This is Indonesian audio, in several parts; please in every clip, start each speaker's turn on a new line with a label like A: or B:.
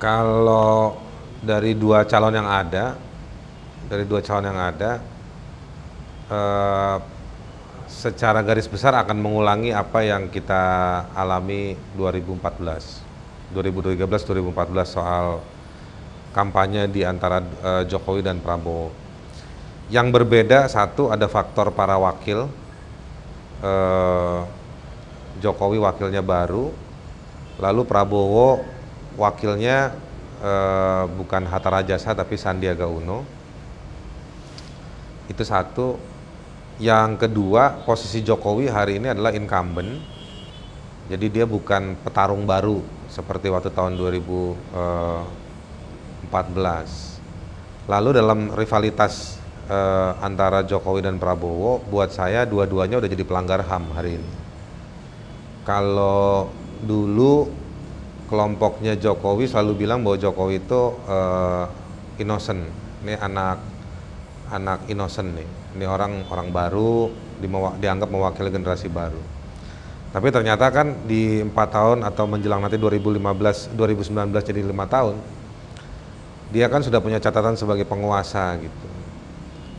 A: Kalau dari dua calon yang ada, dari dua calon yang ada, eh, secara garis besar akan mengulangi apa yang kita alami 2014, 2013-2014 soal kampanye di antara eh, Jokowi dan Prabowo. Yang berbeda satu ada faktor para wakil, eh, Jokowi wakilnya baru, lalu Prabowo wakilnya eh, bukan Hatta Rajasa tapi Sandiaga Uno. Itu satu. Yang kedua, posisi Jokowi hari ini adalah incumbent. Jadi dia bukan petarung baru seperti waktu tahun 2014. Lalu dalam rivalitas eh, antara Jokowi dan Prabowo, buat saya dua-duanya udah jadi pelanggar HAM hari ini. Kalau dulu kelompoknya Jokowi selalu bilang bahwa Jokowi itu uh, innocent. Ini anak anak innocent nih. Ini orang orang baru dimawa, dianggap mewakili generasi baru. Tapi ternyata kan di empat tahun atau menjelang nanti 2015, 2019 jadi lima tahun, dia kan sudah punya catatan sebagai penguasa gitu.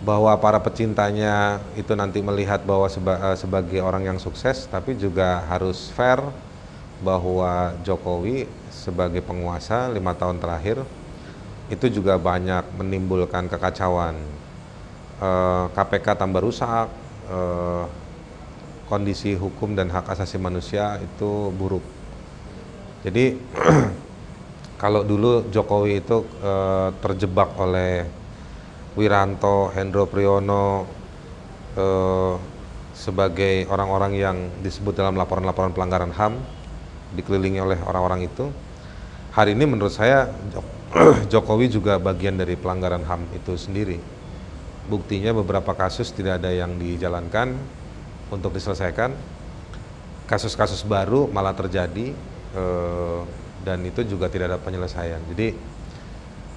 A: Bahwa para pecintanya itu nanti melihat bahwa seba, uh, sebagai orang yang sukses, tapi juga harus fair, bahwa Jokowi sebagai penguasa lima tahun terakhir itu juga banyak menimbulkan kekacauan. KPK tambah rusak, e, kondisi hukum dan hak asasi manusia itu buruk. Jadi kalau dulu Jokowi itu e, terjebak oleh Wiranto, Hendro Priyono sebagai orang-orang yang disebut dalam laporan-laporan pelanggaran HAM, dikelilingi oleh orang-orang itu. Hari ini menurut saya Jokowi juga bagian dari pelanggaran HAM itu sendiri. Buktinya beberapa kasus tidak ada yang dijalankan untuk diselesaikan. Kasus-kasus baru malah terjadi eh, dan itu juga tidak ada penyelesaian. Jadi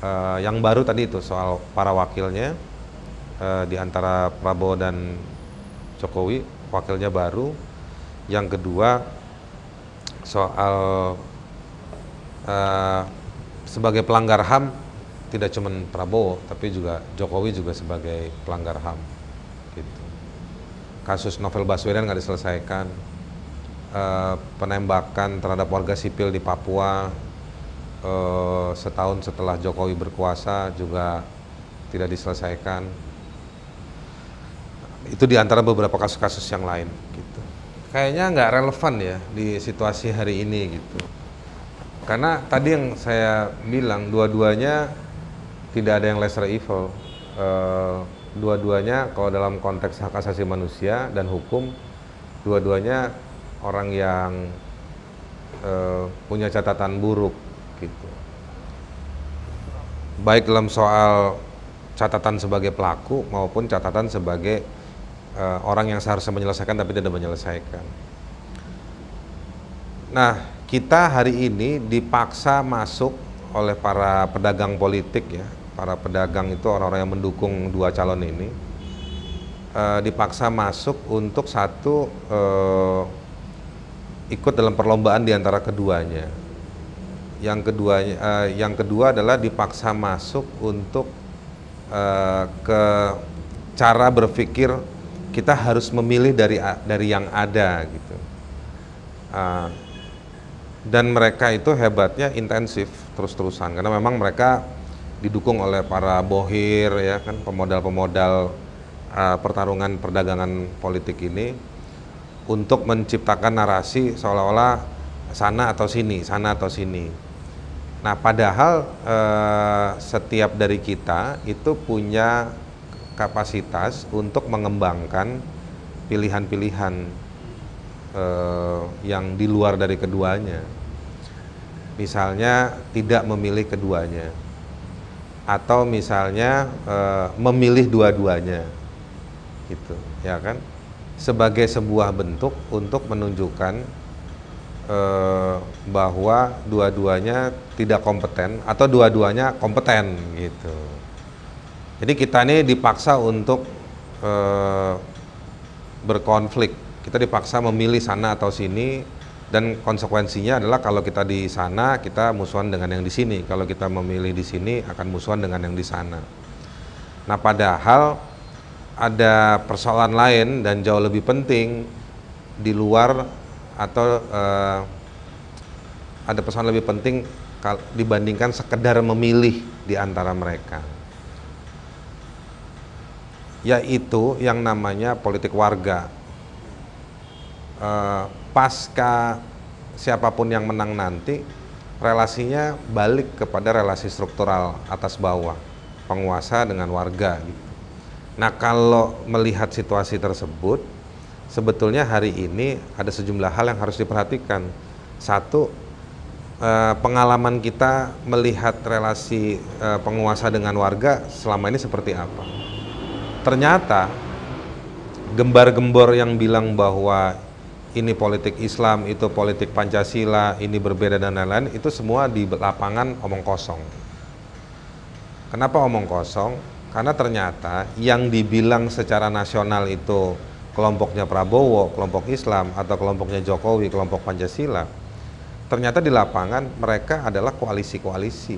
A: eh, yang baru tadi itu soal para wakilnya eh, di antara Prabowo dan Jokowi, wakilnya baru. Yang kedua soal uh, sebagai pelanggar HAM tidak cuma Prabowo tapi juga Jokowi juga sebagai pelanggar HAM gitu. Kasus Novel Baswedan nggak diselesaikan, uh, penembakan terhadap warga sipil di Papua uh, setahun setelah Jokowi berkuasa juga tidak diselesaikan. Itu di antara beberapa kasus-kasus yang lain. Gitu kayaknya nggak relevan ya di situasi hari ini gitu. Karena tadi yang saya bilang dua-duanya tidak ada yang lesser evil. Uh, dua-duanya kalau dalam konteks hak asasi manusia dan hukum, dua-duanya orang yang uh, punya catatan buruk gitu. Baik dalam soal catatan sebagai pelaku maupun catatan sebagai uh, orang yang seharusnya menyelesaikan tapi tidak menyelesaikan. Nah, kita hari ini dipaksa masuk oleh para pedagang politik ya, para pedagang itu orang-orang yang mendukung dua calon ini, uh, dipaksa masuk untuk satu uh, ikut dalam perlombaan di antara keduanya. Yang kedua, uh, yang kedua adalah dipaksa masuk untuk uh, ke cara berpikir kita harus memilih dari dari yang ada gitu. Uh, dan mereka itu hebatnya intensif terus-terusan karena memang mereka didukung oleh para bohir ya kan pemodal-pemodal uh, pertarungan perdagangan politik ini untuk menciptakan narasi seolah-olah sana atau sini, sana atau sini. Nah, padahal uh, setiap dari kita itu punya kapasitas untuk mengembangkan pilihan-pilihan eh, yang di luar dari keduanya. Misalnya tidak memilih keduanya, atau misalnya eh, memilih dua-duanya, gitu, ya kan? Sebagai sebuah bentuk untuk menunjukkan eh, bahwa dua-duanya tidak kompeten atau dua-duanya kompeten, gitu. Jadi kita ini dipaksa untuk e, berkonflik. Kita dipaksa memilih sana atau sini dan konsekuensinya adalah kalau kita di sana kita musuhan dengan yang di sini. Kalau kita memilih di sini akan musuhan dengan yang di sana. Nah padahal ada persoalan lain dan jauh lebih penting di luar atau uh, ada persoalan lebih penting dibandingkan sekedar memilih di antara mereka yaitu yang namanya politik warga uh, pasca siapa pun yang menang nanti relasinya balik kepada relasi struktural atas bawah penguasa dengan warga gitu. Nah kalau melihat situasi tersebut sebetulnya hari ini ada sejumlah hal yang harus diperhatikan. Satu eh, pengalaman kita melihat relasi eh, penguasa dengan warga selama ini seperti apa. Ternyata gembar-gembor yang bilang bahwa ini politik Islam, itu politik Pancasila, ini berbeda dan lain-lain, itu semua di lapangan omong kosong. Kenapa omong kosong? Karena ternyata yang dibilang secara nasional itu kelompoknya Prabowo, kelompok Islam, atau kelompoknya Jokowi, kelompok Pancasila, ternyata di lapangan mereka adalah koalisi-koalisi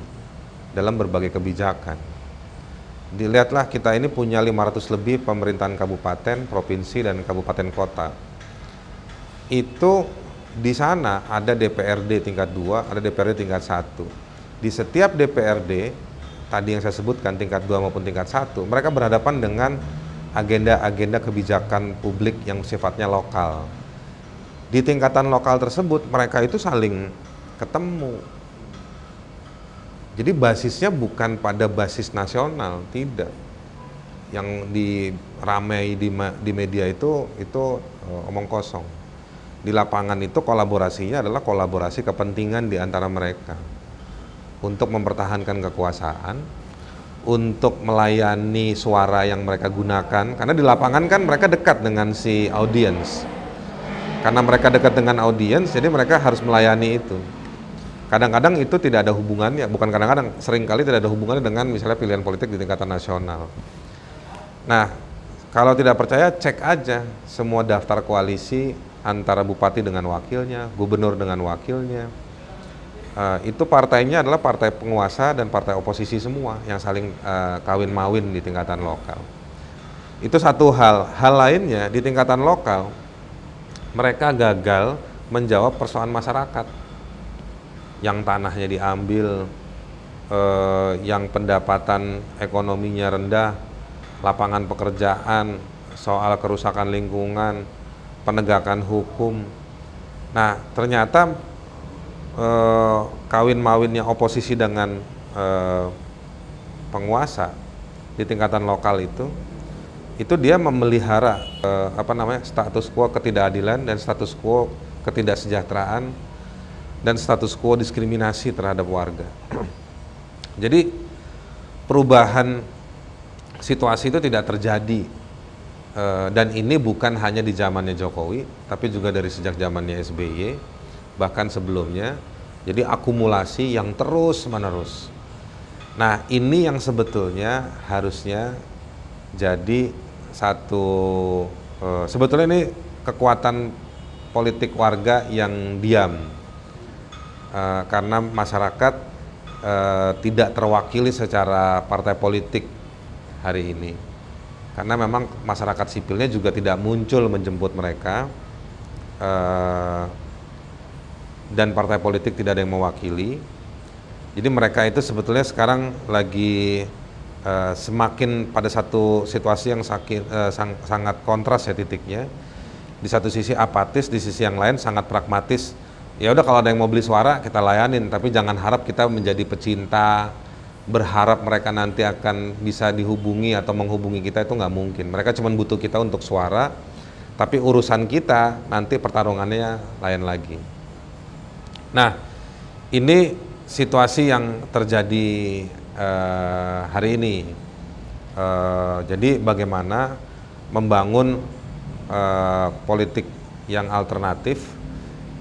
A: dalam berbagai kebijakan. Dilihatlah kita ini punya 500 lebih pemerintahan kabupaten, provinsi, dan kabupaten kota itu di sana ada DPRD tingkat 2, ada DPRD tingkat 1. Di setiap DPRD, tadi yang saya sebutkan tingkat 2 maupun tingkat 1, mereka berhadapan dengan agenda-agenda kebijakan publik yang sifatnya lokal. Di tingkatan lokal tersebut, mereka itu saling ketemu. Jadi basisnya bukan pada basis nasional, tidak. Yang diramai di, di media itu itu uh, omong kosong di lapangan itu kolaborasinya adalah kolaborasi kepentingan di antara mereka untuk mempertahankan kekuasaan, untuk melayani suara yang mereka gunakan karena di lapangan kan mereka dekat dengan si audiens. Karena mereka dekat dengan audiens, jadi mereka harus melayani itu. Kadang-kadang itu tidak ada hubungannya, bukan kadang-kadang, sering kali tidak ada hubungannya dengan misalnya pilihan politik di tingkatan nasional. Nah, kalau tidak percaya, cek aja semua daftar koalisi antara bupati dengan wakilnya, gubernur dengan wakilnya. Uh, itu partainya adalah partai penguasa dan partai oposisi semua yang saling uh, kawin mawin di tingkatan lokal. Itu satu hal. Hal lainnya di tingkatan lokal mereka gagal menjawab persoalan masyarakat yang tanahnya diambil, uh, yang pendapatan ekonominya rendah, lapangan pekerjaan, soal kerusakan lingkungan, penegakan hukum. Nah, ternyata eh, kawin mawinnya oposisi dengan eh, penguasa di tingkatan lokal itu itu dia memelihara eh, apa namanya status quo ketidakadilan dan status quo ketidaksejahteraan dan status quo diskriminasi terhadap warga. Jadi perubahan situasi itu tidak terjadi Eh, dan ini bukan hanya di zamannya Jokowi, tapi juga dari sejak zamannya SBY, bahkan sebelumnya. Jadi akumulasi yang terus menerus. Nah ini yang sebetulnya harusnya jadi satu uh, sebetulnya ini kekuatan politik warga yang diam uh, karena masyarakat uh, tidak terwakili secara partai politik hari ini karena memang masyarakat sipilnya juga tidak muncul menjemput mereka uh, dan partai politik tidak ada yang mewakili. Jadi mereka itu sebetulnya sekarang lagi uh, semakin pada satu situasi yang sakit, uh, sang, sangat kontras ya titiknya. Di satu sisi apatis, di sisi yang lain sangat pragmatis. Ya udah kalau ada yang mau beli suara kita layanin, tapi jangan harap kita menjadi pecinta berharap mereka nanti akan bisa dihubungi atau menghubungi kita itu nggak mungkin. Mereka cuma butuh kita untuk suara, tapi urusan kita nanti pertarungannya lain lagi. Nah, ini situasi yang terjadi uh, hari ini. Uh, jadi bagaimana membangun uh, politik yang alternatif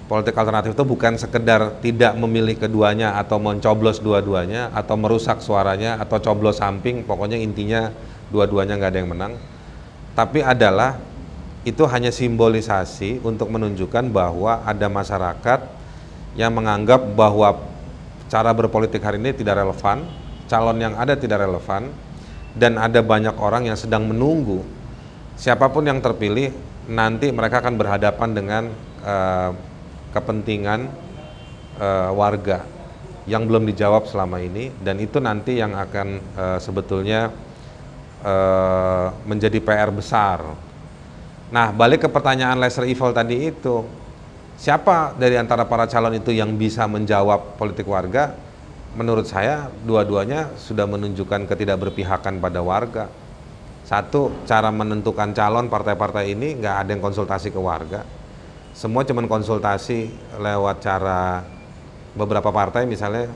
A: politik alternatif itu bukan sekedar tidak memilih keduanya atau mencoblos dua-duanya atau merusak suaranya atau coblos samping pokoknya intinya dua-duanya nggak ada yang menang. Tapi adalah itu hanya simbolisasi untuk menunjukkan bahwa ada masyarakat yang menganggap bahwa cara berpolitik hari ini tidak relevan, calon yang ada tidak relevan, dan ada banyak orang yang sedang menunggu siapa pun yang terpilih nanti mereka akan berhadapan dengan uh, kepentingan uh, warga yang belum dijawab selama ini dan itu nanti yang akan uh, sebetulnya uh, menjadi PR besar. Nah, balik ke pertanyaan lesser evil tadi itu, siapa dari antara para calon itu yang bisa menjawab politik warga? Menurut saya, dua-duanya sudah menunjukkan ketidakberpihakan pada warga. Satu, cara menentukan calon partai-partai ini nggak ada yang konsultasi ke warga. Semua cuma konsultasi lewat cara beberapa partai misalnya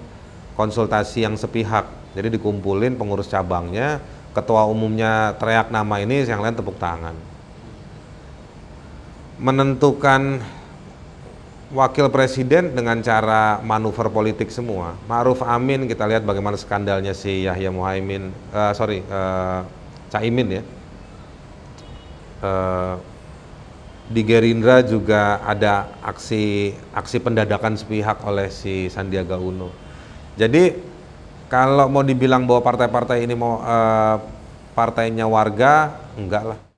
A: konsultasi yang sepihak. Jadi dikumpulin pengurus cabangnya, ketua umumnya teriak nama ini, yang lain tepuk tangan. Menentukan wakil presiden dengan cara manuver politik semua. Ma'ruf Amin kita lihat bagaimana skandalnya si Yahya Muhaimin, uh, sorry, uh, Caimin ya. Uh, di Gerindra juga ada aksi aksi pendadakan sepihak oleh si Sandiaga Uno. Jadi kalau mau dibilang bahwa partai-partai ini mau uh, partainya warga, enggak lah.